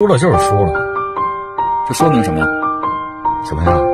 输了就是输了，这说明什么呀？怎么样？